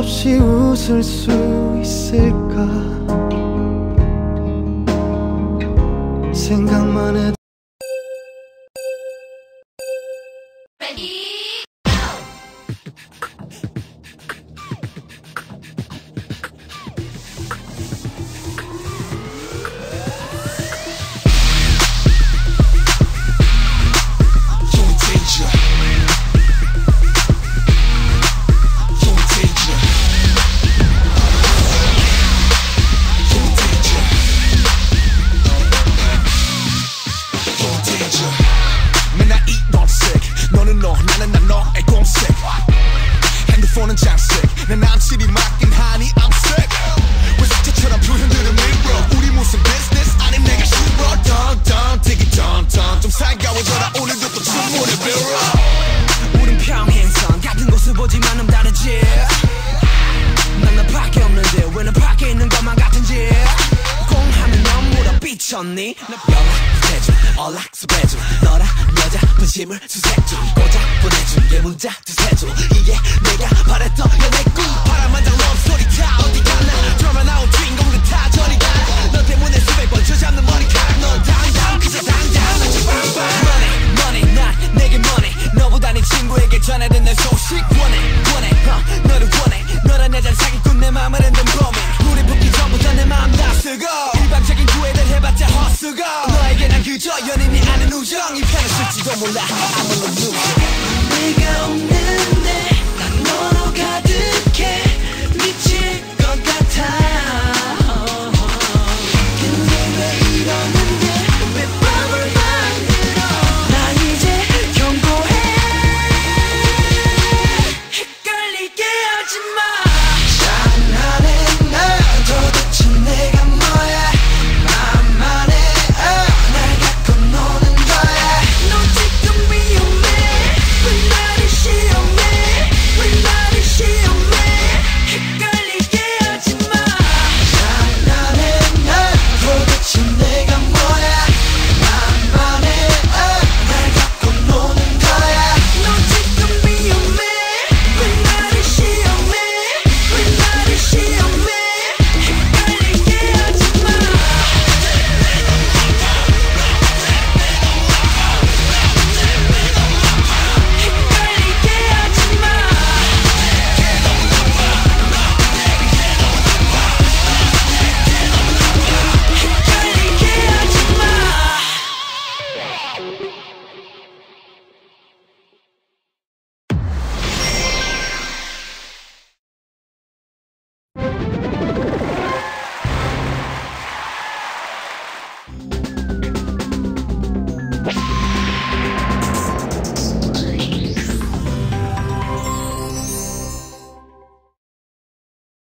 없이 웃을 수 있을까? 생각만 해도 너의 공색. 핸드폰은 장색 내 남친이 맡긴 하니 물어 삐쳤니? 나 연락해줘 연락수배줘 너라 여자 분심을 수색줘 고작 보내준 게 문자 두세줘 이게 내가 바랬던 연애 꿈. 바람만장 럽소리 다 어디 갔나? 드라마 나온 주인공 같아 저리 가너 때문에 수백 번 저잡는 머리카락. 넌 당당 그저 당당 나좀 빵빵 money money 난 내게 money. 너보다 네 친구에게 전해든 내 소식. 원해 원해 어, 연인이 아는 우정 이 편을 쓸지도 몰라. 아무런 누구 네가 없는